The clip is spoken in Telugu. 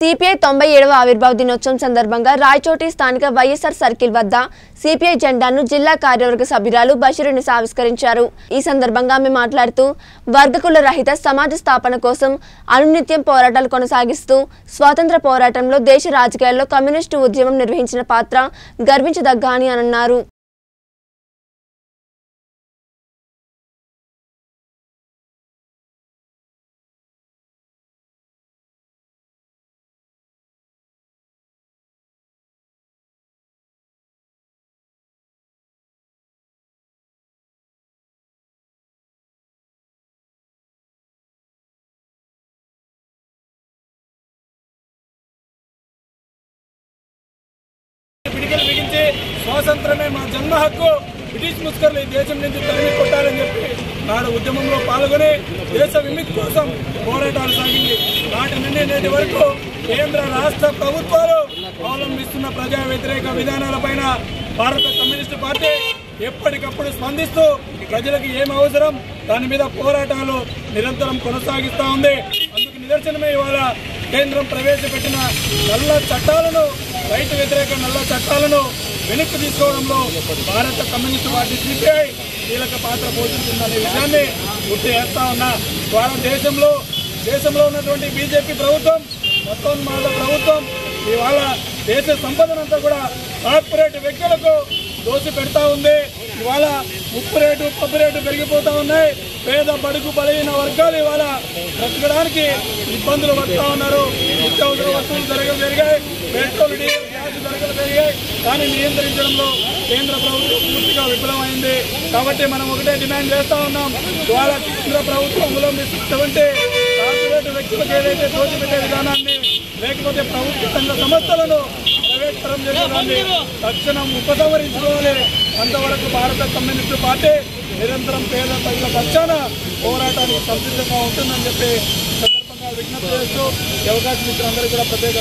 సిపిఐ తొంభై ఏడవ ఆవిర్భావ దినోత్సవం సందర్భంగా రాయచోటి స్థానిక వైఎస్ఆర్ సర్కిల్ వద్ద సిపిఐ జెండాను జిల్లా కార్యవర్గ సభ్యురాలు బషీరుని ఆవిష్కరించారు ఈ సందర్భంగా ఆమె మాట్లాడుతూ వర్గకుల రహిత సమాజ స్థాపన కోసం అనునిత్యం పోరాటాలు కొనసాగిస్తూ స్వాతంత్ర పోరాటంలో దేశ రాజకీయాల్లో కమ్యూనిస్టు ఉద్యమం నిర్వహించిన పాత్ర గర్వించదగ్గ అని అన్నారు. పిడికలు బిగించి స్వాతంత్రమే మా జన్మ హక్కు. బ్రిటిష్ ముస్కర్లు ఈ దేశం నుంచి తరిమి కొట్టాలని చెప్పి నాడు ఉద్యమంలో పాల్గొని దేశ విముక్తి కోసం పోరాటాలు సాగింది. నాటి నుండి నేటి వరకు కేంద్ర రాష్ట్ర ప్రభుత్వాలు అవలంబిస్తున్న ప్రజా వ్యతిరేక విధానాలపైన భారత కమ్యూనిస్టు పార్టీ ఎప్పటికప్పుడు స్పందిస్తూ ప్రజలకు ఏం అవసరం? దాని మీద పోరాటాలు నిరంతరం కొనసాగిస్తూ ఉంది. అందుకు నిదర్శనమే ఇవాళ కేంద్రం ప్రవేశపెట్టిన నల్ల చట్టాలను రైతు వ్యతిరేక నల్ల చట్టాలను వెనక్కి తీసుకోవడంలో భారత కమ్యూనిస్ట్ పార్టీ సిపిఐ కీలక పాత్ర పోషిస్తుందనే విషయాన్ని గుర్తు చేస్తా ఉన్నా. భారతదేశంలో దేశంలో ఉన్నటువంటి బీజేపీ ప్రభుత్వం మతోన్మాద ప్రభుత్వం ఇవాళ దేశ సంపదనంతా కూడా కార్పొరేట్ వ్యక్తులకు దోసి పెడతా ఉంది. ఇవాళ ఉప్పు రేటు పప్పు రేటు పెరిగిపోతూ ఉన్నాయి. పేద బడుగు బలైన వర్గాలు ఇవాళ బ్రతకడానికి ఇబ్బందులు పడుతూ ఉన్నారు. నిత్యావసర వస్తువులు ధరలు పెరిగాయి. పెట్రోల్ డీజిల్ గ్యాస్ ధరలు పెరిగాయి. కానీ నియంత్రించడంలో కేంద్ర ప్రభుత్వం పూర్తిగా విఫలమైంది. కాబట్టి మనం ఒకటే డిమాండ్ చేస్తూ ఉన్నాం. ఇవాళ కేంద్ర ప్రభుత్వం అవలంబిస్తున్నటువంటి కార్పొరేట్ వ్యక్తులకు ఏదైతే దోచిపెట్టే విధానాన్ని లేకపోతే ప్రభుత్వ సంఘ సంస్థలను పరం చేసేదాన్ని తక్షణం ఉపసంహరించుకోవాలి. అంతవరకు భారత కమ్యూనిస్టు పార్టీ నిరంతరం పేద ప్రజల పక్షాన పోరాటానికి సంసిద్ధంగా ఉంటుందని చెప్పి సందర్భంగా విజ్ఞప్తి చేస్తూ అవకాశం ఇచ్చిన అందరికీ కూడా ప్రత్యేక